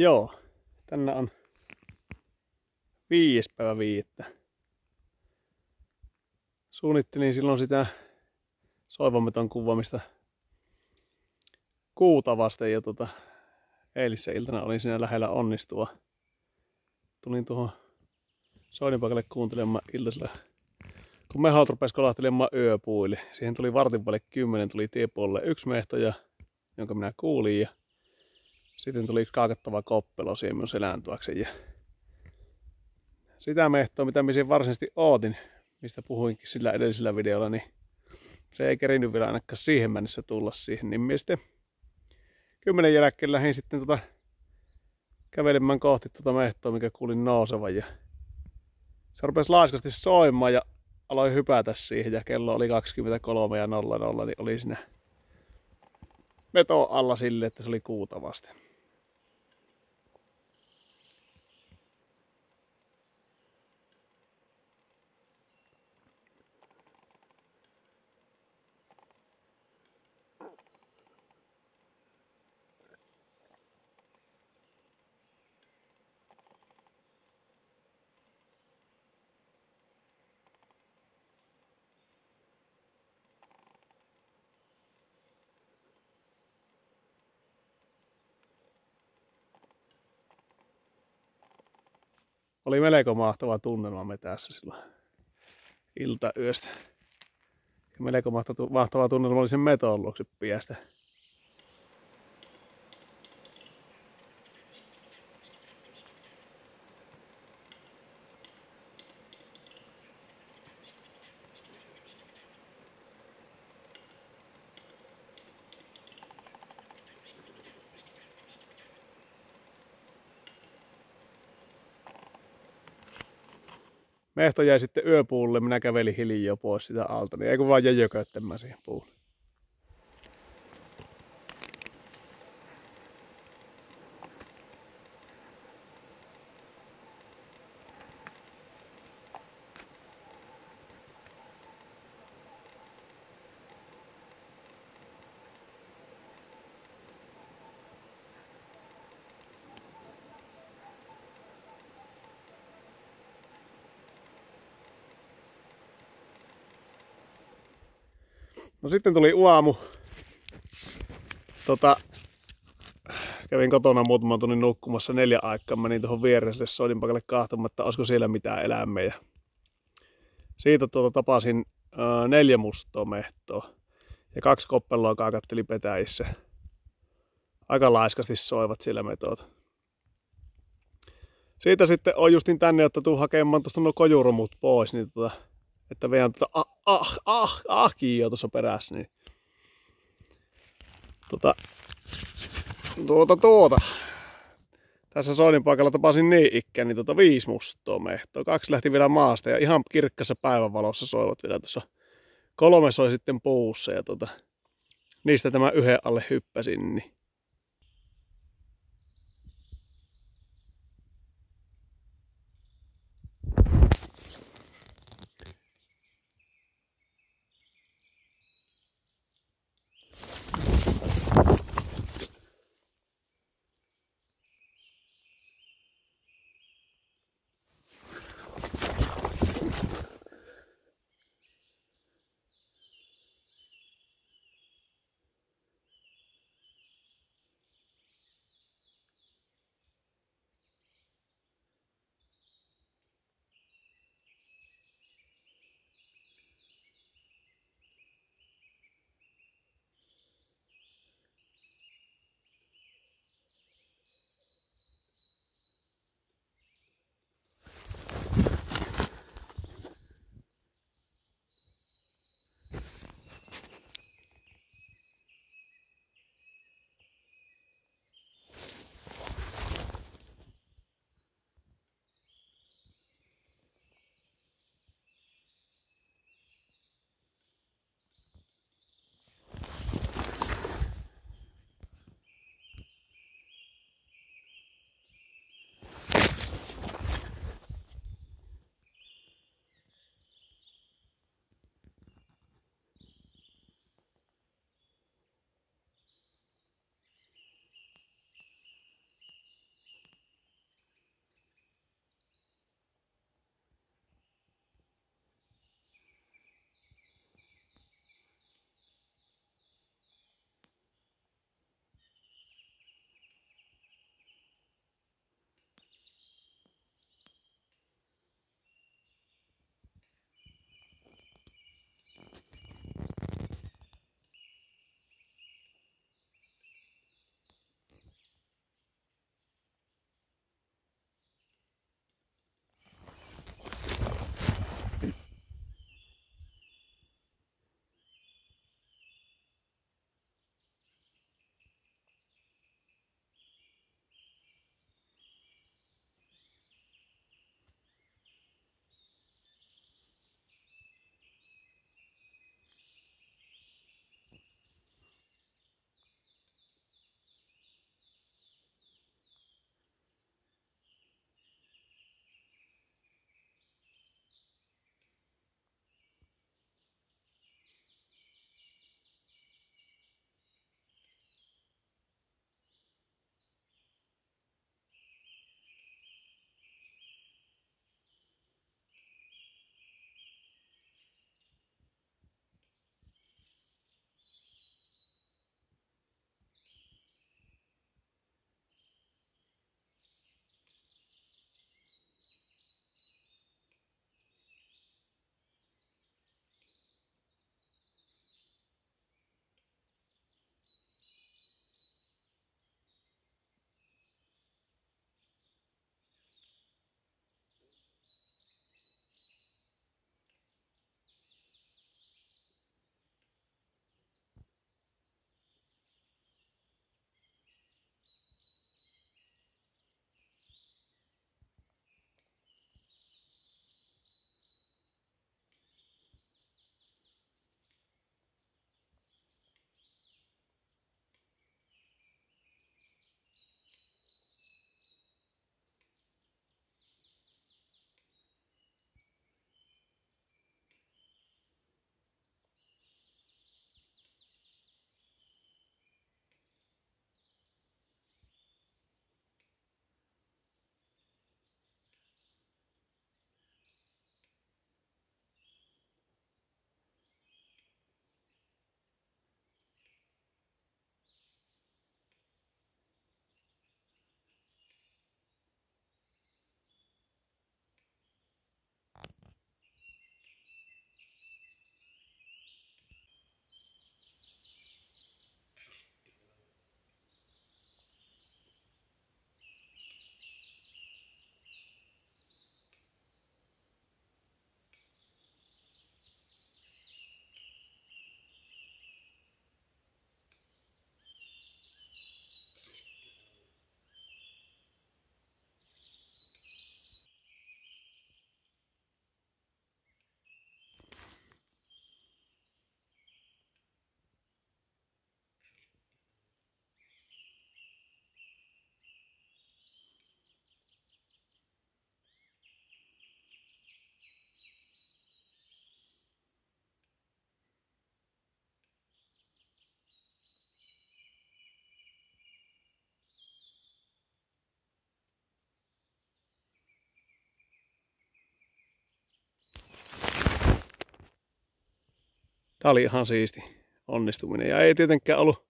Joo, tänne on viides päivä viittä. Suunnittelin silloin sitä soivameton kuvamista kuuta vasten ja tota, eilisen iltana olin siinä lähellä onnistua. Tulin tuohon soinipaikalle kuuntelemaan iltasella, kun mehot rupesi kolahtelemaan yöpuille. Siihen tuli vartin päälle kymmenen, tuli tiepuolelle yksi mehto, ja, jonka minä kuulin. Ja sitten tuli kaakattava koppelo selän tuokse. Ja sitä mehtoa, mitä minä varsinaisesti ootin, mistä puhuinkin sillä edellisellä videolla, niin se ei kerinyt vielä ainakaan siihen mennessä tulla siihen. Niin minä sitten kymmenen jälkeen lähdin sitten tota kävelemään kohti tuota mehtoa, mikä kuulin nousevan. Ja se rupesi laiskasti soimaan ja aloin hypätä siihen ja kello oli 23 ja 00, niin oli siinä veto alla sille, että se oli kuuta vasten. Oli melko mahtava tunnelma me tässä silloin iltayöstä. Ja melko mahtava tunnelma oli sen meton luokse piestä. Mehto jäi sitten yöpuulle, minä kävelin hiljaa pois sitä alta, niin ei kun vaan jäi jököttämään siihen puulle. No sitten tuli aamu. Tota, kävin kotona muutaman tunnin nukkumassa neljä aikaa. Menin tuohon vieressä soidin paikalle kahtomaan, että olisiko siellä mitään eläimiä. Ja siitä tuota tapasin ää, neljä mustoa mehtoa. Ja kaksi koppelloa kaakatteli petäjissä. Aika laiskasti soivat siellä metot. Siitä sitten on justin tänne, että tuu hakemaan tuosta nuo kojurumut pois, niin tota, että vean tuota ah, ah, ah, ah tuossa perässä, niin tuota, tuota, tuota. Tässä Soinin paikalla tapasin niin ikään, niin tuota viisi mustoa mehtoa. Kaksi lähti vielä maasta ja ihan kirkkassa päivänvalossa soivat vielä tuossa. Kolme soi sitten puussa ja tuota, niistä tämä yhden alle hyppäsin, niin Tää oli ihan siisti onnistuminen. Ja ei tietenkään ollut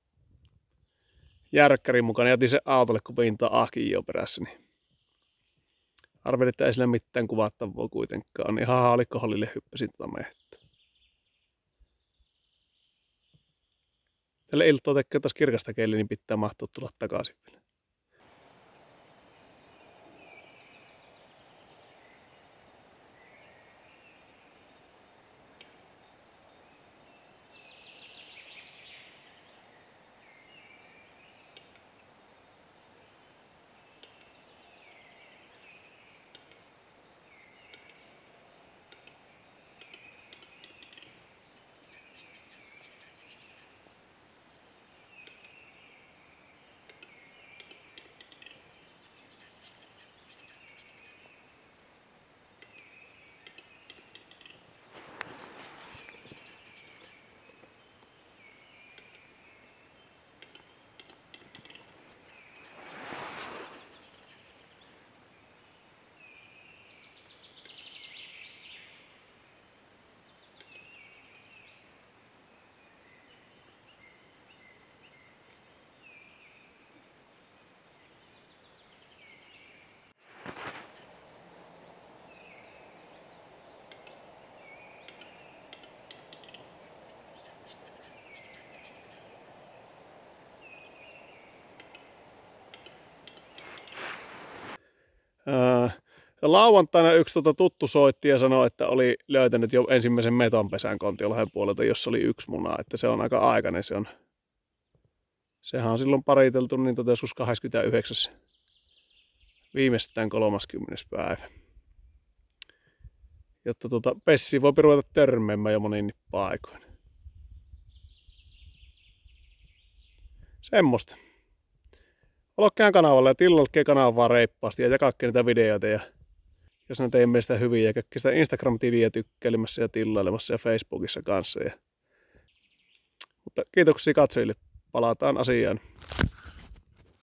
järkkärin mukana. Jätin se autolle, kun pintaa ahkin jo perässä. Niin arvelin, että ei sillä mitään kuvattavaa kuitenkaan. Niin ihan haalikkohollille hyppäsin tuota mehtää. Tälle iltoa tekee taas kirkasta keili, niin pitää mahtua tulla takaisin vielä. Lauantaina yksi tota tuttu soitti ja sanoi, että oli löytänyt jo ensimmäisen metonpesän Kontiolahden puolelta, jossa oli yksi muna. Että se on aika aikainen. Se on, sehän on silloin pariteltu niin tota joskus 29. Viimeistään 30. päivä. Jotta tota pessi voi ruveta törmeämään jo monin paikoin. Semmosta. Olkään kanavalle ja tillalkeen kanavaa reippaasti ja jakaa niitä videoita ja jos ne teemme sitä hyviä ja kaikki sitä Instagram-tiliä tykkäilemässä ja tillailemassa ja Facebookissa kanssa. Ja... Mutta kiitoksia katsojille. Palataan asiaan.